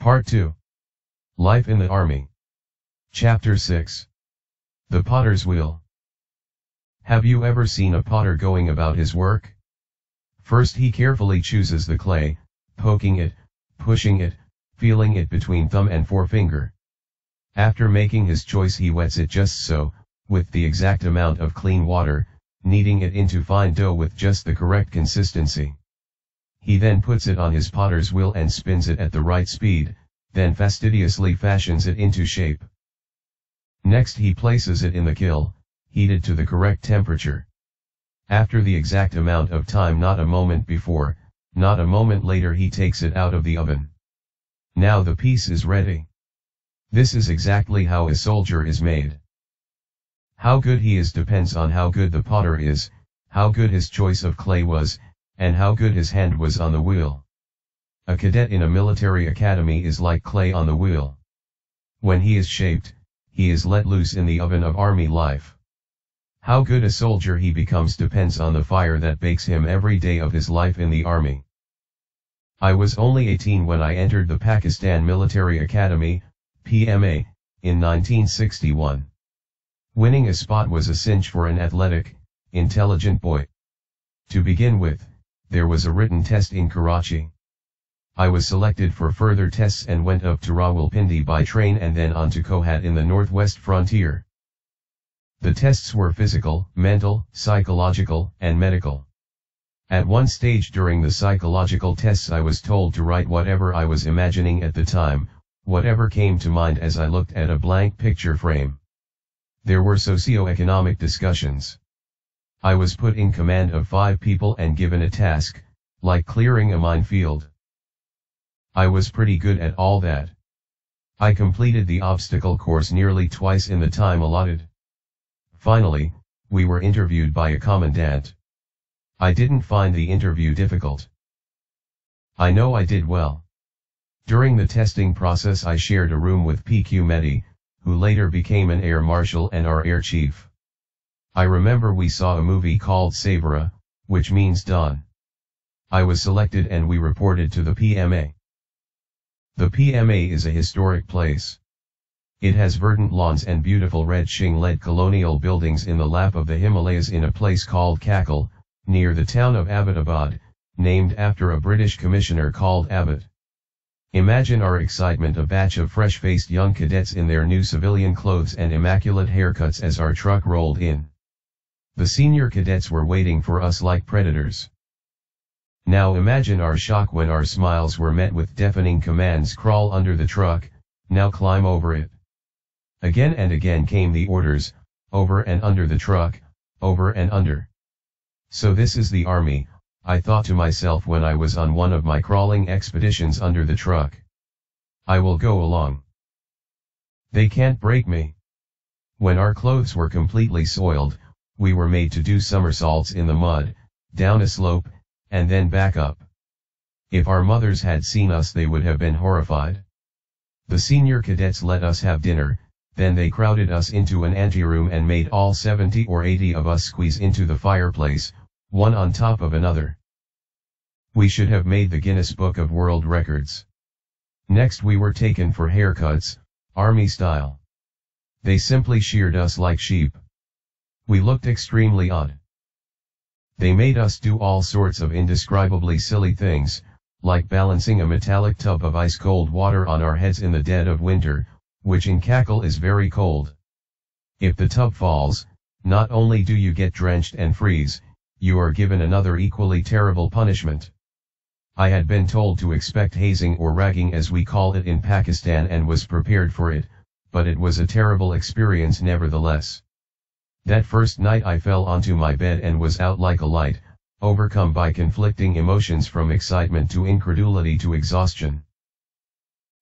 Part 2. Life in the Army. Chapter 6. The Potter's Wheel. Have you ever seen a potter going about his work? First he carefully chooses the clay, poking it, pushing it, feeling it between thumb and forefinger. After making his choice he wets it just so, with the exact amount of clean water, kneading it into fine dough with just the correct consistency. He then puts it on his potter's wheel and spins it at the right speed, then fastidiously fashions it into shape. Next he places it in the kiln, heated to the correct temperature. After the exact amount of time not a moment before, not a moment later he takes it out of the oven. Now the piece is ready. This is exactly how a soldier is made. How good he is depends on how good the potter is, how good his choice of clay was, and how good his hand was on the wheel. A cadet in a military academy is like clay on the wheel. When he is shaped, he is let loose in the oven of army life. How good a soldier he becomes depends on the fire that bakes him every day of his life in the army. I was only 18 when I entered the Pakistan Military Academy, PMA, in 1961. Winning a spot was a cinch for an athletic, intelligent boy. To begin with, there was a written test in Karachi. I was selected for further tests and went up to Rawalpindi by train and then on to Kohat in the northwest frontier. The tests were physical, mental, psychological, and medical. At one stage during the psychological tests I was told to write whatever I was imagining at the time, whatever came to mind as I looked at a blank picture frame. There were socio-economic discussions. I was put in command of five people and given a task, like clearing a minefield. I was pretty good at all that. I completed the obstacle course nearly twice in the time allotted. Finally, we were interviewed by a commandant. I didn't find the interview difficult. I know I did well. During the testing process I shared a room with PQ Mehdi, who later became an air marshal and our air chief. I remember we saw a movie called Sabra, which means dawn. I was selected and we reported to the PMA. The PMA is a historic place. It has verdant lawns and beautiful red shing-led colonial buildings in the lap of the Himalayas in a place called Kakul, near the town of Abbottabad, named after a British commissioner called Abbott. Imagine our excitement a batch of fresh-faced young cadets in their new civilian clothes and immaculate haircuts as our truck rolled in. The senior cadets were waiting for us like predators. Now imagine our shock when our smiles were met with deafening commands crawl under the truck, now climb over it. Again and again came the orders, over and under the truck, over and under. So this is the army, I thought to myself when I was on one of my crawling expeditions under the truck. I will go along. They can't break me. When our clothes were completely soiled, we were made to do somersaults in the mud, down a slope, and then back up. If our mothers had seen us they would have been horrified. The senior cadets let us have dinner, then they crowded us into an anteroom and made all 70 or 80 of us squeeze into the fireplace, one on top of another. We should have made the Guinness Book of World Records. Next we were taken for haircuts, army style. They simply sheared us like sheep. We looked extremely odd. They made us do all sorts of indescribably silly things, like balancing a metallic tub of ice-cold water on our heads in the dead of winter, which in Kakul is very cold. If the tub falls, not only do you get drenched and freeze, you are given another equally terrible punishment. I had been told to expect hazing or ragging as we call it in Pakistan and was prepared for it, but it was a terrible experience nevertheless. That first night I fell onto my bed and was out like a light, overcome by conflicting emotions from excitement to incredulity to exhaustion.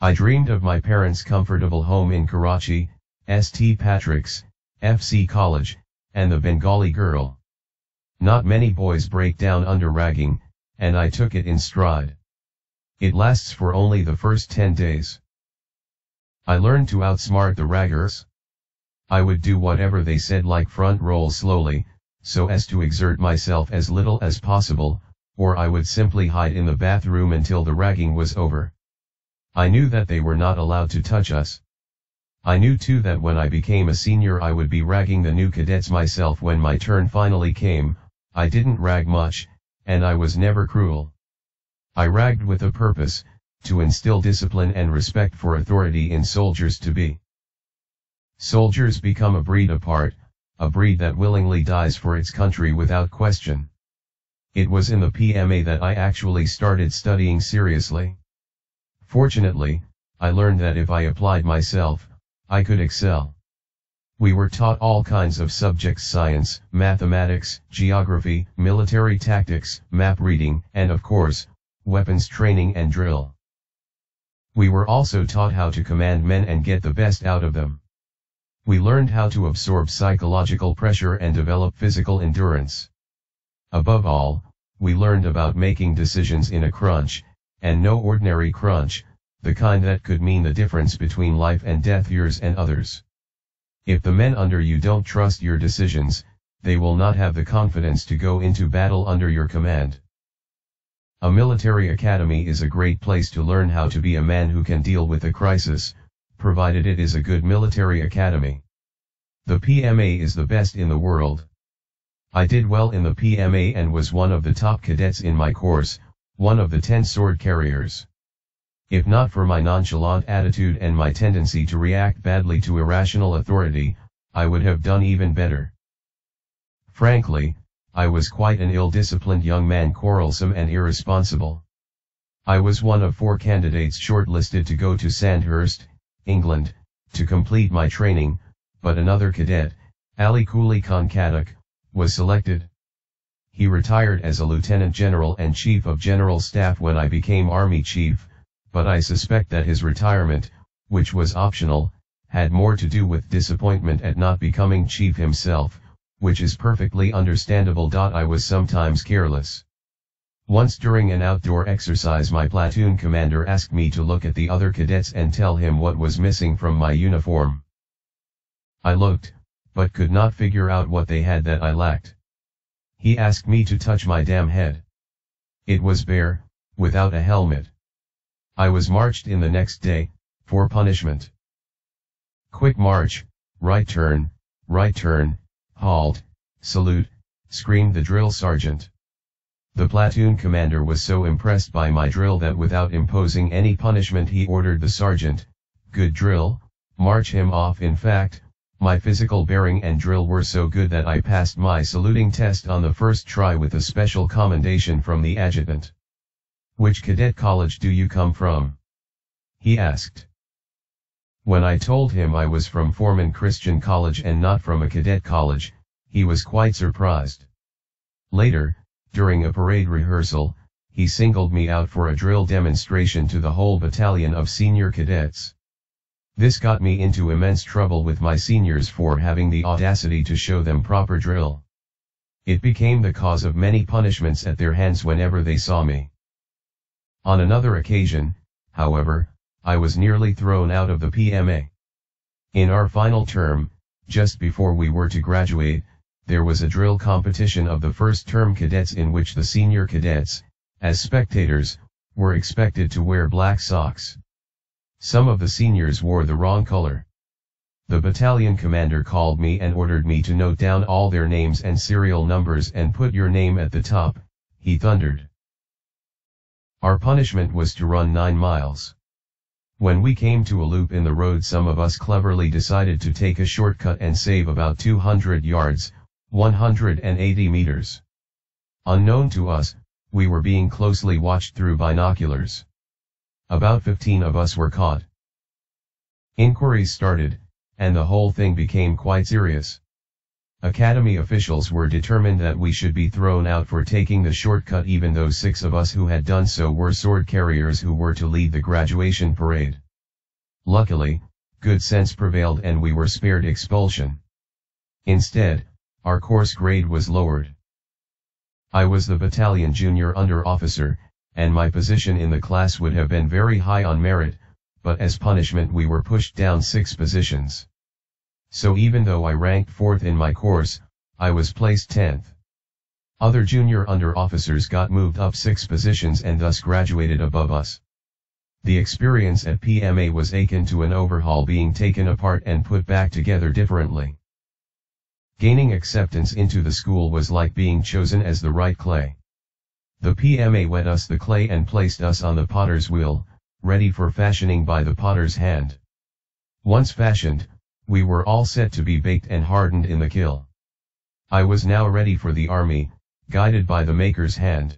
I dreamed of my parents' comfortable home in Karachi, St. Patrick's, FC College, and the Bengali girl. Not many boys break down under ragging, and I took it in stride. It lasts for only the first 10 days. I learned to outsmart the raggers. I would do whatever they said like front roll slowly, so as to exert myself as little as possible, or I would simply hide in the bathroom until the ragging was over. I knew that they were not allowed to touch us. I knew too that when I became a senior I would be ragging the new cadets myself when my turn finally came, I didn't rag much, and I was never cruel. I ragged with a purpose, to instill discipline and respect for authority in soldiers to be. Soldiers become a breed apart, a breed that willingly dies for its country without question. It was in the PMA that I actually started studying seriously. Fortunately, I learned that if I applied myself, I could excel. We were taught all kinds of subjects science, mathematics, geography, military tactics, map reading, and of course, weapons training and drill. We were also taught how to command men and get the best out of them. We learned how to absorb psychological pressure and develop physical endurance. Above all, we learned about making decisions in a crunch, and no ordinary crunch, the kind that could mean the difference between life and death yours and others. If the men under you don't trust your decisions, they will not have the confidence to go into battle under your command. A military academy is a great place to learn how to be a man who can deal with a crisis, provided it is a good military academy. The PMA is the best in the world. I did well in the PMA and was one of the top cadets in my course, one of the 10 sword carriers. If not for my nonchalant attitude and my tendency to react badly to irrational authority, I would have done even better. Frankly, I was quite an ill-disciplined young man quarrelsome and irresponsible. I was one of four candidates shortlisted to go to Sandhurst, England, to complete my training, but another cadet, Ali Kuli Khan Khattak, was selected. He retired as a lieutenant general and chief of general staff when I became army chief, but I suspect that his retirement, which was optional, had more to do with disappointment at not becoming chief himself, which is perfectly understandable. I was sometimes careless. Once during an outdoor exercise my platoon commander asked me to look at the other cadets and tell him what was missing from my uniform. I looked, but could not figure out what they had that I lacked. He asked me to touch my damn head. It was bare, without a helmet. I was marched in the next day, for punishment. Quick march, right turn, right turn, halt, salute, screamed the drill sergeant. The platoon commander was so impressed by my drill that without imposing any punishment he ordered the sergeant, good drill, march him off in fact, my physical bearing and drill were so good that I passed my saluting test on the first try with a special commendation from the adjutant. Which cadet college do you come from? He asked. When I told him I was from Forman Christian College and not from a cadet college, he was quite surprised. Later, during a parade rehearsal, he singled me out for a drill demonstration to the whole battalion of senior cadets. This got me into immense trouble with my seniors for having the audacity to show them proper drill. It became the cause of many punishments at their hands whenever they saw me. On another occasion, however, I was nearly thrown out of the PMA. In our final term, just before we were to graduate, there was a drill competition of the first term cadets in which the senior cadets, as spectators, were expected to wear black socks. Some of the seniors wore the wrong color. The battalion commander called me and ordered me to note down all their names and serial numbers and put your name at the top, he thundered. Our punishment was to run 9 miles. When we came to a loop in the road some of us cleverly decided to take a shortcut and save about 200 yards, 180 meters. Unknown to us, we were being closely watched through binoculars. About 15 of us were caught. Inquiries started, and the whole thing became quite serious. Academy officials were determined that we should be thrown out for taking the shortcut even though six of us who had done so were sword carriers who were to lead the graduation parade. Luckily, good sense prevailed and we were spared expulsion. Instead, our course grade was lowered. I was the battalion junior under officer, and my position in the class would have been very high on merit, but as punishment we were pushed down six positions. So even though I ranked fourth in my course, I was placed 10th. Other junior under officers got moved up six positions and thus graduated above us. The experience at PMA was akin to an overhaul being taken apart and put back together differently. Gaining acceptance into the school was like being chosen as the right clay. The PMA wet us the clay and placed us on the potter's wheel, ready for fashioning by the potter's hand. Once fashioned, we were all set to be baked and hardened in the kiln. I was now ready for the army, guided by the maker's hand.